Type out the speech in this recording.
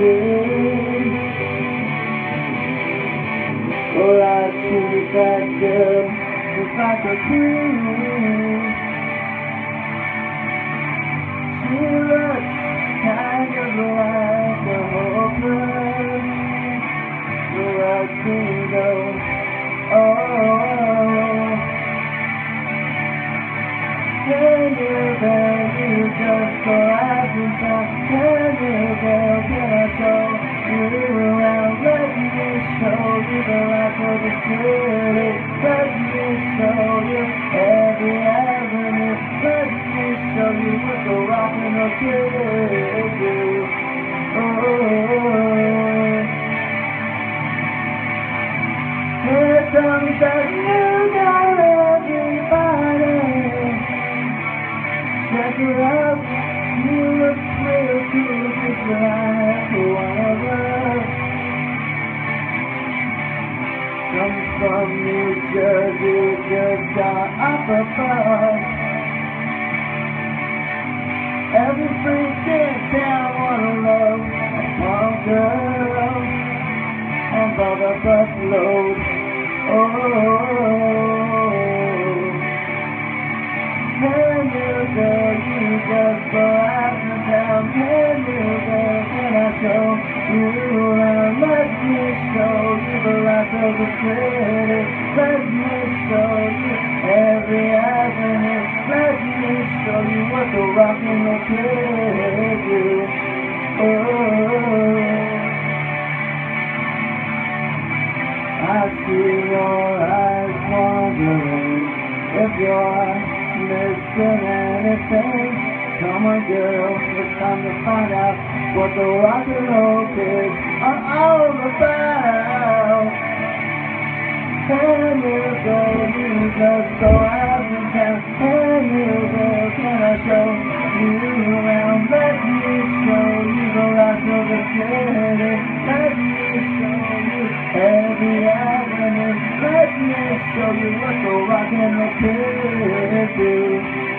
again Or I should be just like a queen She looks kind of like a hopeless I queen though, oh Can you. believe just for I can talk Let me show you every avenue. Show you what the do. Check it out, Comes from New Jersey, just got up above. Every freak in town wanna love a punk girl and by the busload. Oh, hey little girl, you just go out to town. Hey little girl, can I show you you of the city. Let me show you every avenue. Let me show you what the rock and the kids do. Oh. I see your eyes wondering if you're missing anything. Come on, girl, it's time to find out what the rock and roll kids are all about. Girl, you just go. Hey, little girl, can I show you? Let me show you the life of the city. Let me show you every avenue. Let me show you what the rock and the do.